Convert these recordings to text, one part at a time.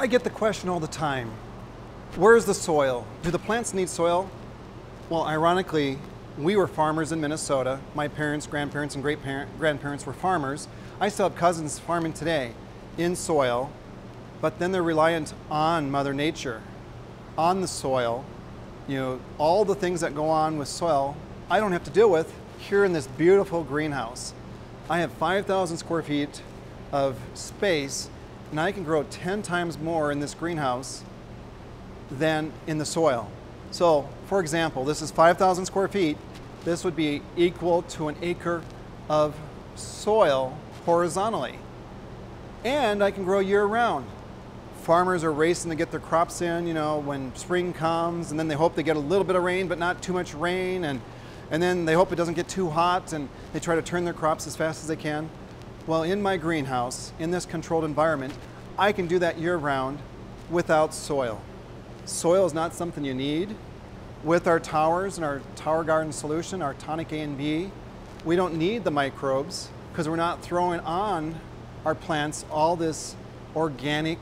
I get the question all the time where's the soil? Do the plants need soil? Well, ironically, we were farmers in Minnesota. My parents, grandparents, and great grandparents were farmers. I still have cousins farming today in soil, but then they're reliant on Mother Nature, on the soil. You know, all the things that go on with soil, I don't have to deal with here in this beautiful greenhouse. I have 5,000 square feet of space and I can grow 10 times more in this greenhouse than in the soil. So, for example, this is 5,000 square feet. This would be equal to an acre of soil horizontally. And I can grow year round. Farmers are racing to get their crops in, you know, when spring comes, and then they hope they get a little bit of rain, but not too much rain, and, and then they hope it doesn't get too hot, and they try to turn their crops as fast as they can. Well, in my greenhouse, in this controlled environment, I can do that year round without soil. Soil is not something you need. With our towers and our tower garden solution, our tonic A and B, we don't need the microbes because we're not throwing on our plants all this organic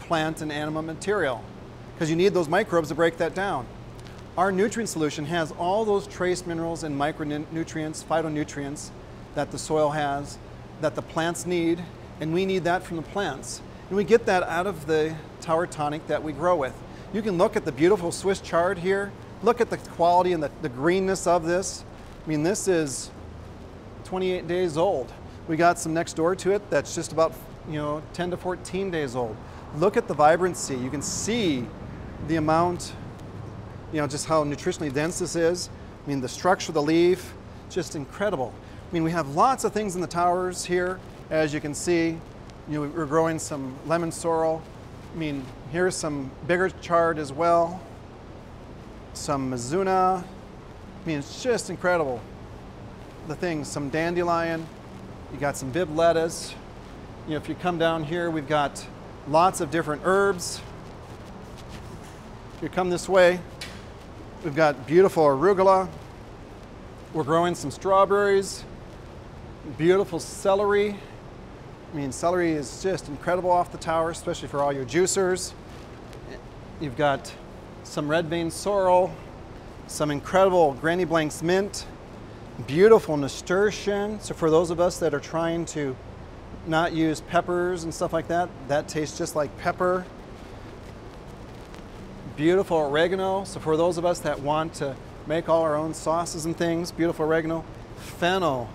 plant and animal material because you need those microbes to break that down. Our nutrient solution has all those trace minerals and micronutrients, phytonutrients that the soil has that the plants need, and we need that from the plants. And we get that out of the tower tonic that we grow with. You can look at the beautiful Swiss chard here. Look at the quality and the, the greenness of this. I mean, this is 28 days old. We got some next door to it that's just about, you know, 10 to 14 days old. Look at the vibrancy. You can see the amount, you know, just how nutritionally dense this is. I mean, the structure of the leaf, just incredible. I mean, we have lots of things in the towers here. As you can see, you know, we're growing some lemon sorrel. I mean, here's some bigger chard as well. Some mizuna. I mean, it's just incredible. The things, some dandelion. You got some Bibb lettuce. You know, if you come down here, we've got lots of different herbs. If you come this way, we've got beautiful arugula. We're growing some strawberries beautiful celery. I mean, celery is just incredible off the tower, especially for all your juicers. You've got some red vein sorrel, some incredible Granny Blanks mint, beautiful nasturtium. So for those of us that are trying to not use peppers and stuff like that, that tastes just like pepper. Beautiful oregano. So for those of us that want to make all our own sauces and things, beautiful oregano. Fennel,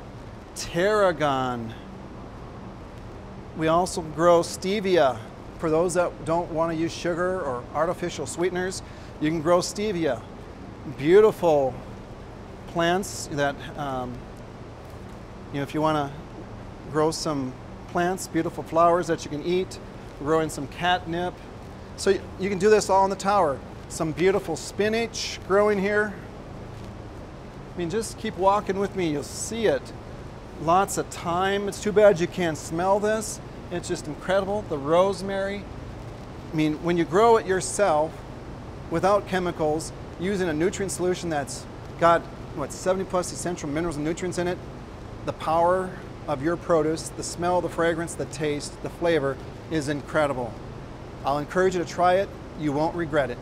tarragon. We also grow stevia. For those that don't want to use sugar or artificial sweeteners, you can grow stevia. Beautiful plants that, um, you know, if you want to grow some plants, beautiful flowers that you can eat, growing some catnip. So you can do this all in the tower. Some beautiful spinach growing here. I mean, just keep walking with me, you'll see it lots of thyme. It's too bad you can't smell this. It's just incredible. The rosemary. I mean, when you grow it yourself without chemicals, using a nutrient solution that's got what 70 plus essential minerals and nutrients in it, the power of your produce, the smell, the fragrance, the taste, the flavor is incredible. I'll encourage you to try it. You won't regret it.